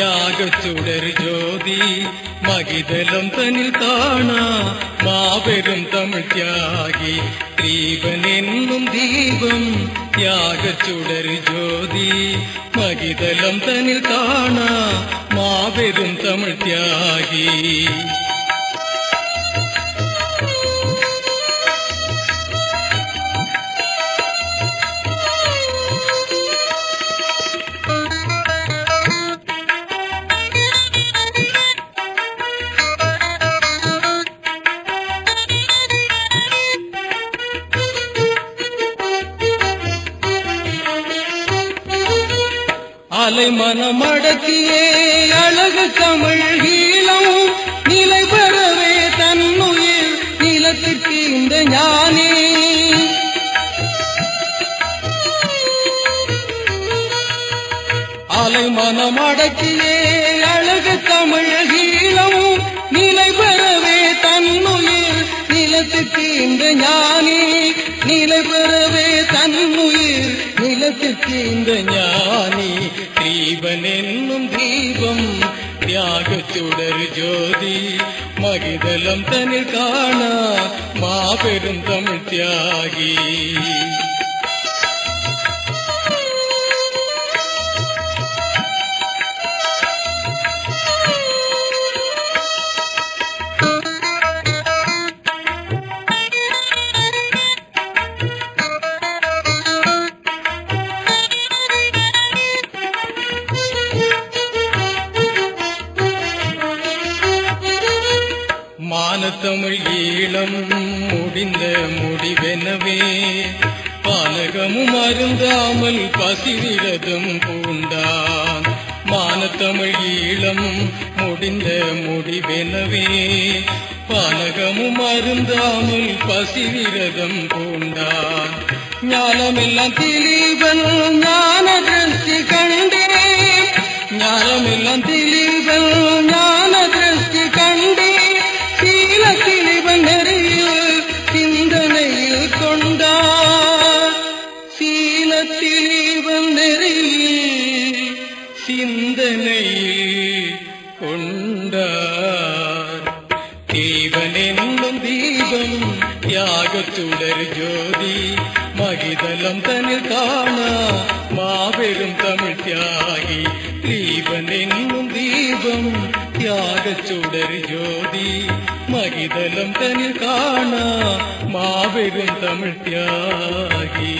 യാഗച്ചുടർ ജ്യോതി മകിതലം തനിൽ താണ മാവരും തമിഴ് ത്യാഗി. ദീപനെന്നും ദീപം ത്യാഗച്ചുടർ ജ്യോതി മകിതലം തനിൽ താണ മാവരും തമിഴ് ത്യാഗി. அலை மனமடக்கியே அழகு தமிழ் ஈழம் நிலை பெறவே தன்னுயிர் நிலத்திற்கு இந்த ஞானே. அலை மனமடக்கியே அழகு தமிழ் ஈழம் நிலை பெறவே தன்னுயிர் நிலத்திற்கு இந்த ஞானே. நிலை பெறவே தன்னுயிர் ധ്യാനത്തിൽ തീന്ത ദീപനെന്നും ദീപം ത്യാഗച്ചുടർ ജ്യോതി മകിതലം തന്നെ കാണാ മാപെരും തമിഴ് ത്യാഗി. மானத்தமிழ் ஈழம் முடிந்த முடிவெனவே பானகமும் அருந்தாமல் பசிவிரதம் பூண்டான் மானத்தமிழ் ஈழம் முடிந்த முடிவெனவே பானகமும் அருந்தாமல் பசிவிரதம் பூண்டான் ஞானமெல்லாம் திலீபன் ஞான திருஷ்டி கண்டே ஞானமெல்லாம் திலீபன் കൈയിൽ കൊണ്ട ശീലത്തിൽ വന്നെറിയിൽ ചിന്തനയിൽ കൊണ്ട ദീപനെന്നും ദീപം യാഗത്തുടർ ജ്യോതി മഹിതലം തന്നിൽ കാണാ മാവരും തമിഴ് ത്യാഗി. ദീപനെന്നും ദീപം ത്യാഗച്ചുടർ ജ്യോതി ഇതെല്ലാം തനിൽ കാണാ മാവരും തമിഴ് ത്യാഗി.